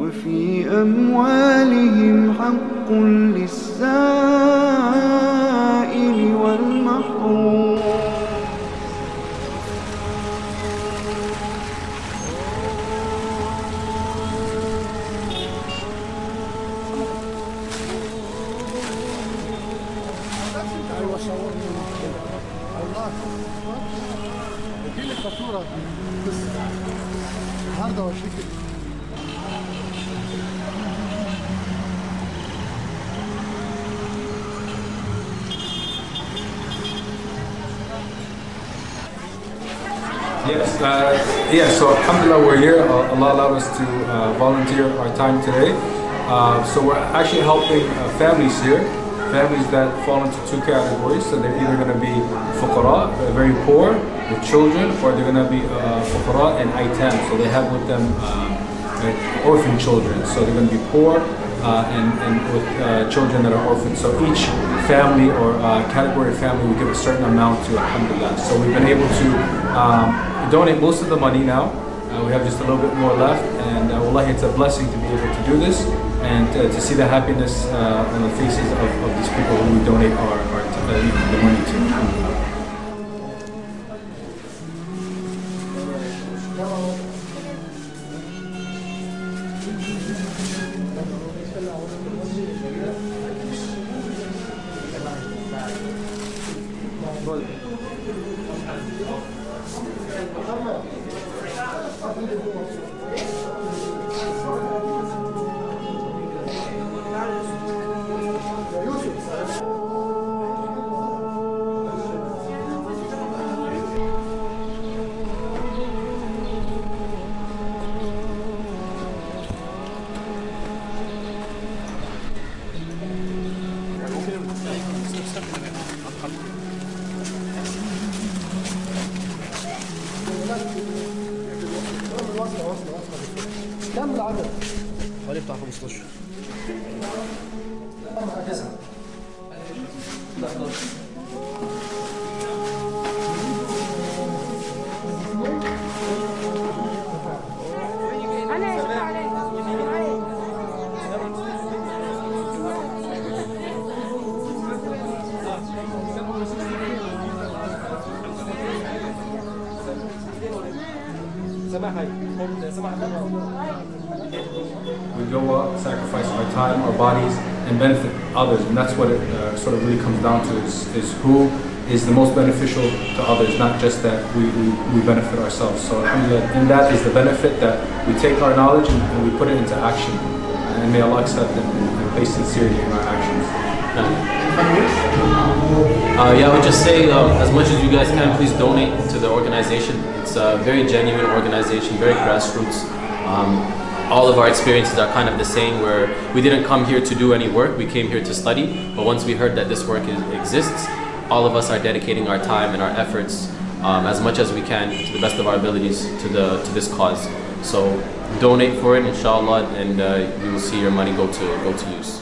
وفي أموالهم حق للسائل temperatura. Yes, uh, yeah, so alhamdulillah we're here. Uh, Allah allowed us to uh, volunteer our time today. Uh, so we're actually helping uh, families here families that fall into two categories. So they're either going to be fuqara, uh, very poor, with children, or they're going to be uh, fuqara and aitam. So they have with them like orphan children. So they're going to be poor uh, and, and with uh, children that are orphans. So each family or uh, category of family we give a certain amount to, alhamdulillah. So we've been able to um, donate most of the money now. Uh, we have just a little bit more left, and uh, wallahi, it's a blessing to be able to do this and uh, to see the happiness uh, on the faces of, of these people who we donate our, our uh, the money to. Alhamdulillah. كم العدد؟ حوالي بتاع 15 We go out, sacrifice our time, our bodies, and benefit others. And that's what it uh, sort of really comes down to is, is who is the most beneficial to others, not just that we, we, we benefit ourselves. So in that is the benefit that we take our knowledge and, and we put it into action. And may Allah accept and, and place sincerity in our actions. Uh, yeah, I would just say, um, as much as you guys can, please donate to the organization. It's a very genuine organization, very grassroots. Um, all of our experiences are kind of the same, where we didn't come here to do any work, we came here to study. But once we heard that this work is, exists, all of us are dedicating our time and our efforts um, as much as we can to the best of our abilities to, the, to this cause. So donate for it, inshallah, and uh, you will see your money go to, go to use.